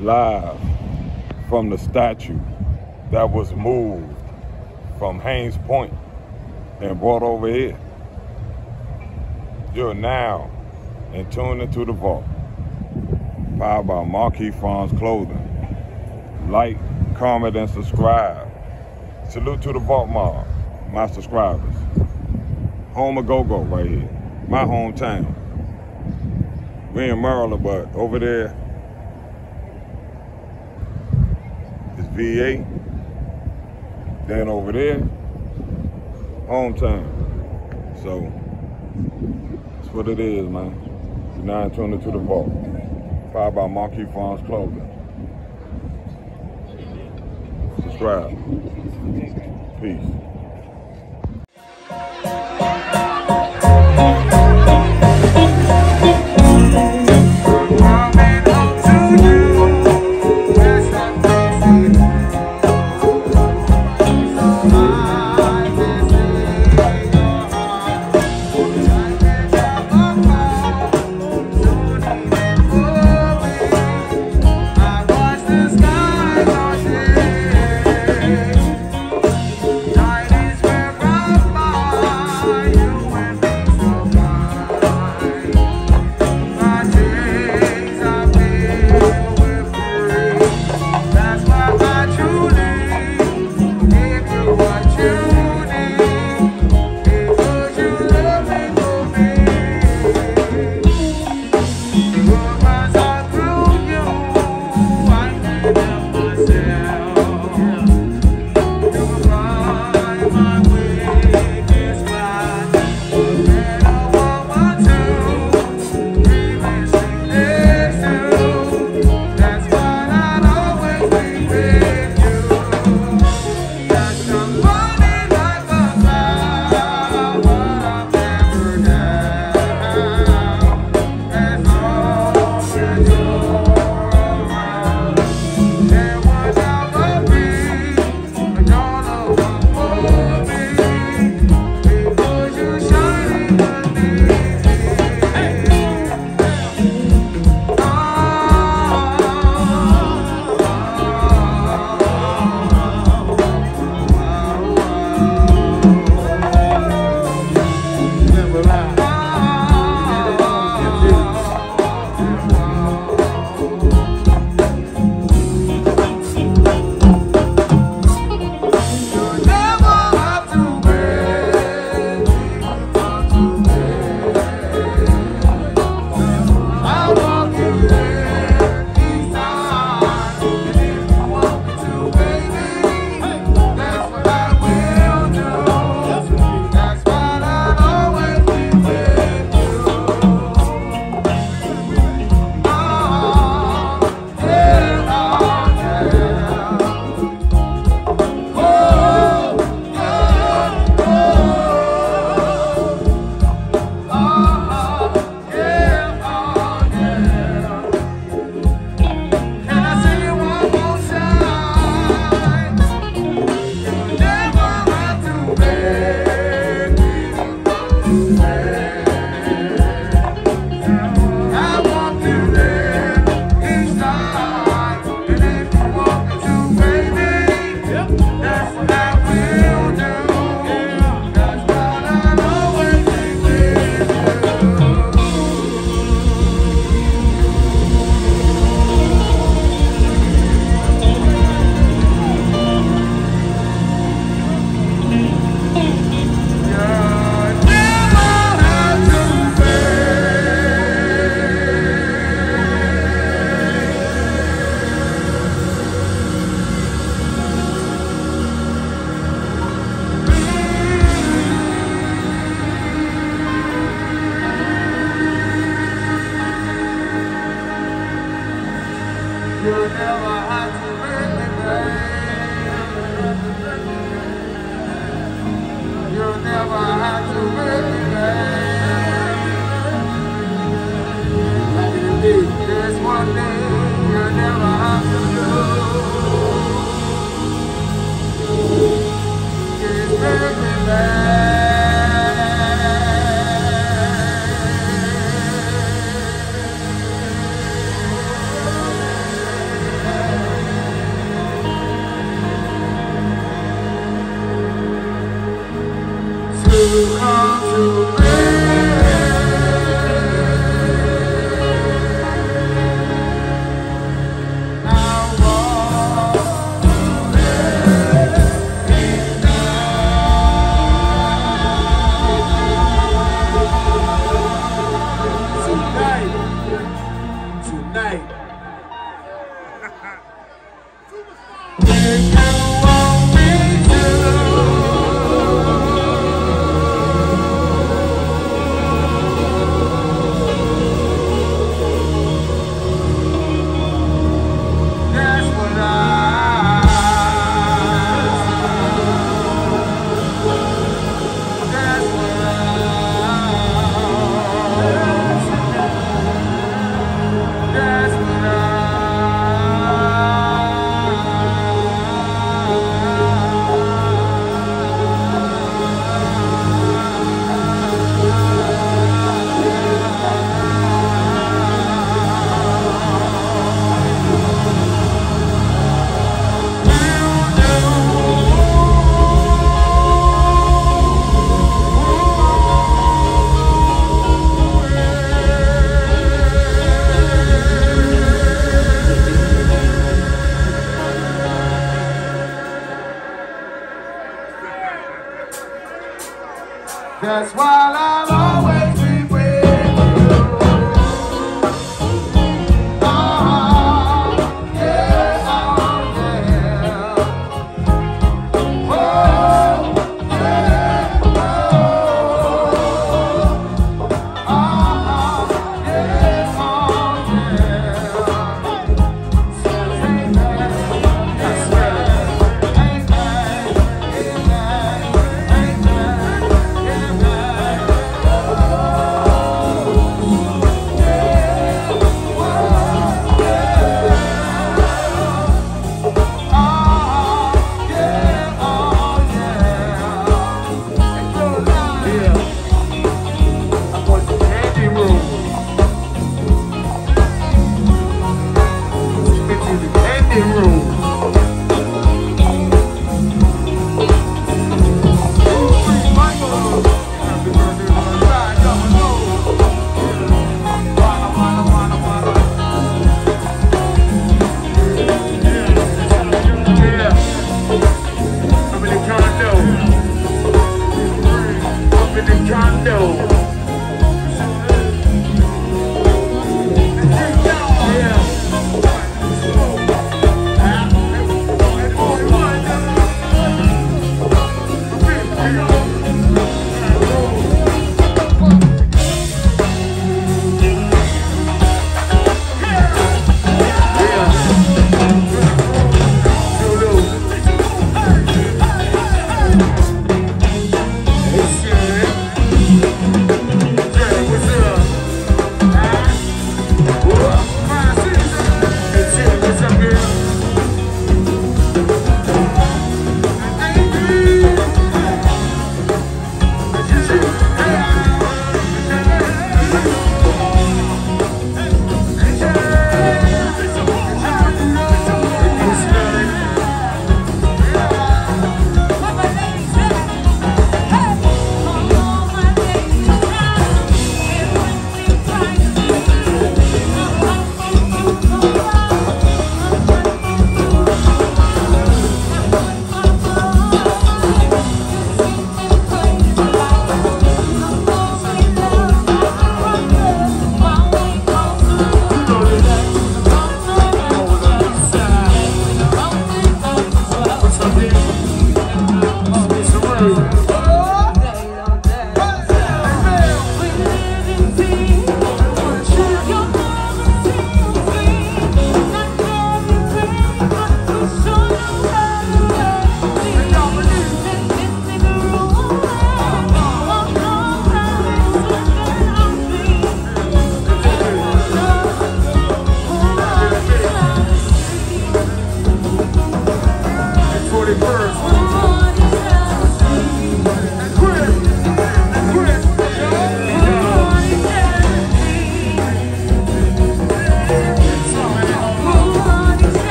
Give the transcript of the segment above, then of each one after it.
live from the statue that was moved from Hains Point and brought over here. You're now in tune into the vault. Powered by MarKi Pharms Clothing. Like, comment, and subscribe. Salute to the Vault Mob, my subscribers. Home of Go-Go right here, my hometown. We in Maryland, but over there is VA. Then over there, hometown. So that's what it is, man. Now tuned into the vault. Powered by MarKi Pharms Clothing. Subscribe. Peace. never lie.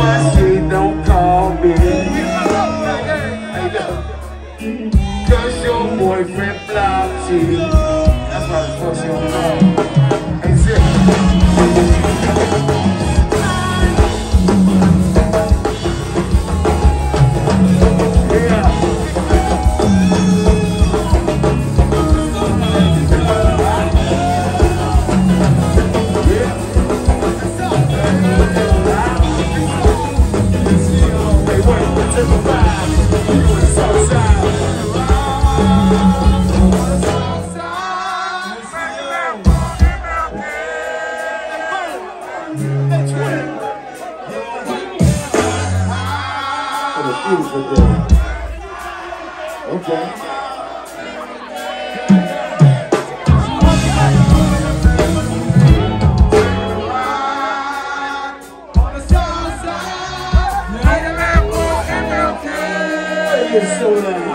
That's why It's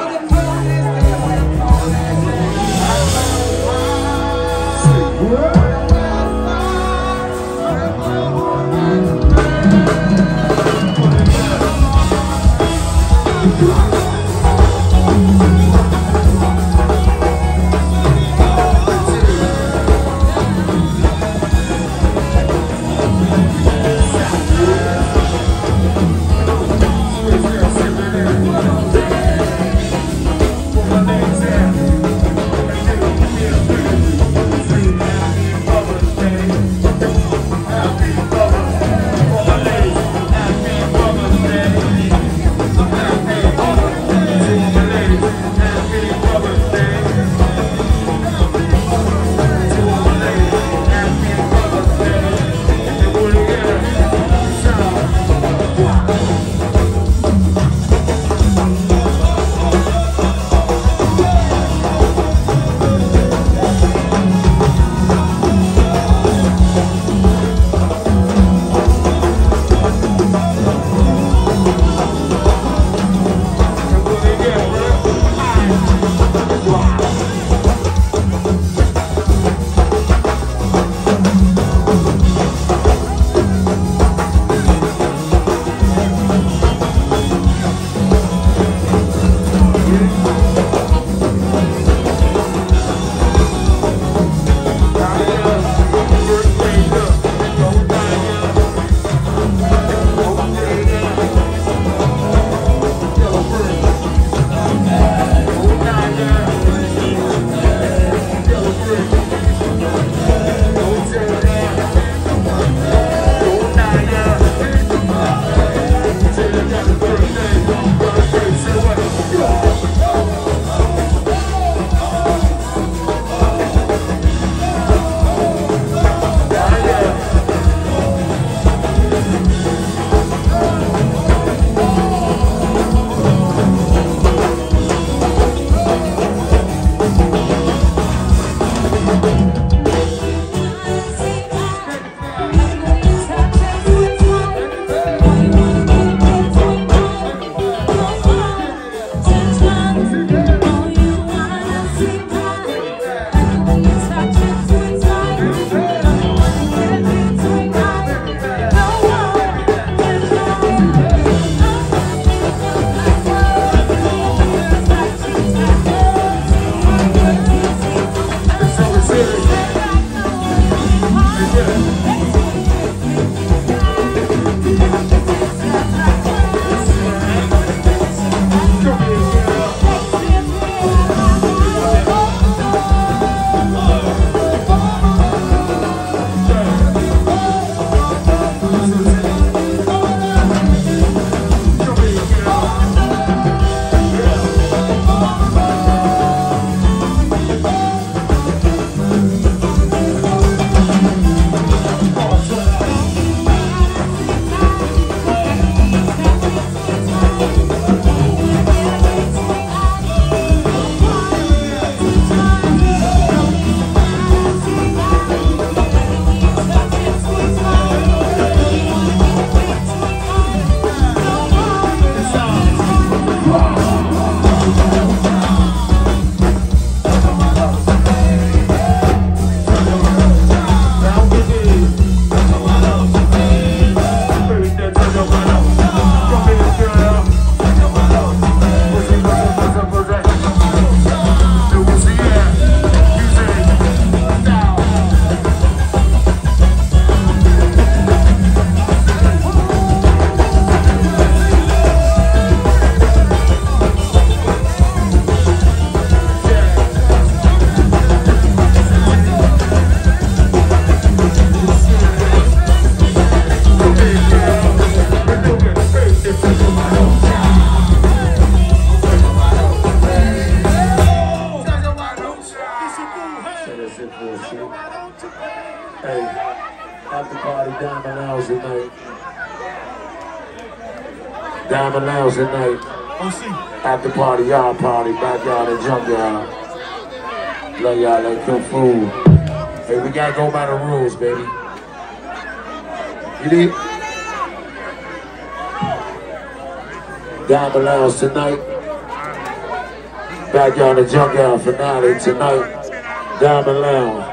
Hey, we gotta go by the rules, baby. You need? Diamond Lounge tonight. Backyard and junkyard finale tonight. Diamond Lounge.